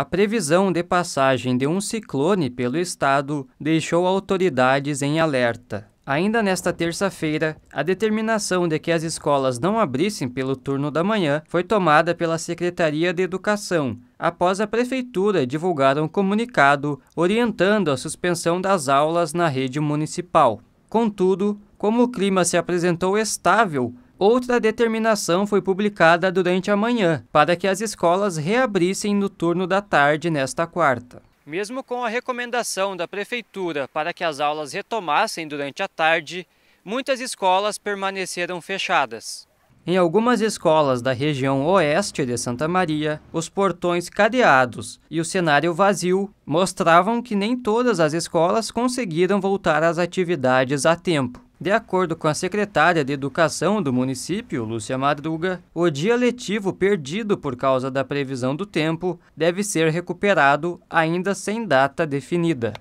A previsão de passagem de um ciclone pelo estado deixou autoridades em alerta. Ainda nesta terça-feira, a determinação de que as escolas não abrissem pelo turno da manhã foi tomada pela Secretaria de Educação, após a Prefeitura divulgar um comunicado orientando a suspensão das aulas na rede municipal. Contudo, como o clima se apresentou estável, outra determinação foi publicada durante a manhã para que as escolas reabrissem no turno da tarde nesta quarta. Mesmo com a recomendação da Prefeitura para que as aulas retomassem durante a tarde, muitas escolas permaneceram fechadas. Em algumas escolas da região oeste de Santa Maria, os portões cadeados e o cenário vazio mostravam que nem todas as escolas conseguiram voltar às atividades a tempo. De acordo com a secretária de Educação do município, Lúcia Madruga, o dia letivo perdido por causa da previsão do tempo deve ser recuperado ainda sem data definida.